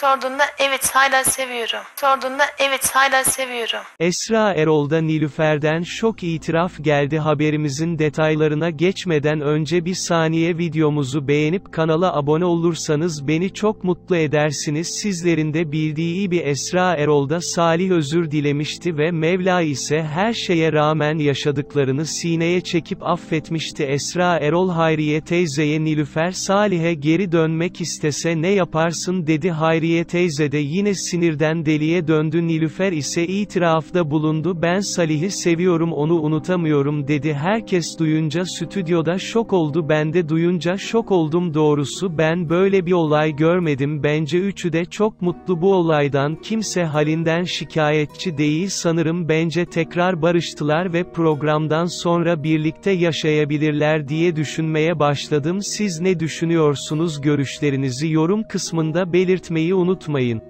Sorduğunda evet hala seviyorum. Sorduğunda evet hala seviyorum. Esra Erol'da Nilüfer'den şok itiraf geldi. Haberimizin detaylarına geçmeden önce bir saniye videomuzu beğenip kanala abone olursanız beni çok mutlu edersiniz. Sizlerin de bildiği bir Esra Erol'da Salih özür dilemişti ve Mevla ise her şeye rağmen yaşadıklarını sineye çekip affetmişti. Esra Erol Hayriye teyzeye Nilüfer Salih'e geri dönmek istese ne yaparsın? dedi. Hayriye teyze de yine sinirden deliye döndü. Nilüfer ise itirafta bulundu. Ben Salih'i seviyorum onu unutamıyorum dedi. Herkes duyunca stüdyoda şok oldu. Ben de duyunca şok oldum doğrusu. Ben böyle bir olay görmedim. Bence üçü de çok mutlu. Bu olaydan kimse halinden şikayetçi değil sanırım. Bence tekrar barıştılar ve programdan sonra birlikte yaşayabilirler diye düşünmeye başladım. Siz ne düşünüyorsunuz? Görüşlerinizi yorum kısmında belirtmeyi unutmayın.